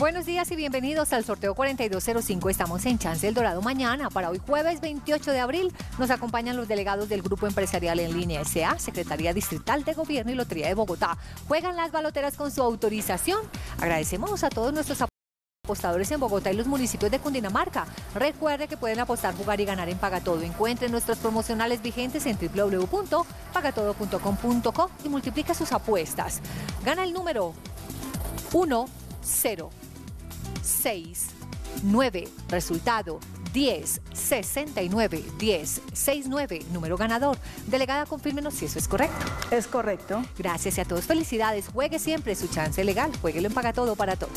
Buenos días y bienvenidos al sorteo 4205. Estamos en Chance del Dorado mañana. Para hoy jueves 28 de abril nos acompañan los delegados del Grupo Empresarial en Línea SA, Secretaría Distrital de Gobierno y Lotería de Bogotá. Juegan las baloteras con su autorización. Agradecemos a todos nuestros apostadores en Bogotá y los municipios de Cundinamarca. Recuerde que pueden apostar, jugar y ganar en Pagatodo. Encuentren nuestros promocionales vigentes en www.pagatodo.com.co y multiplica sus apuestas. Gana el número 1 0 6 9 resultado 10 69 10 69 número ganador. Delegada, confírmenos si eso es correcto. Es correcto. Gracias y a todos felicidades. Juegue siempre su chance legal. Jueguelo en Paga Todo para Todo.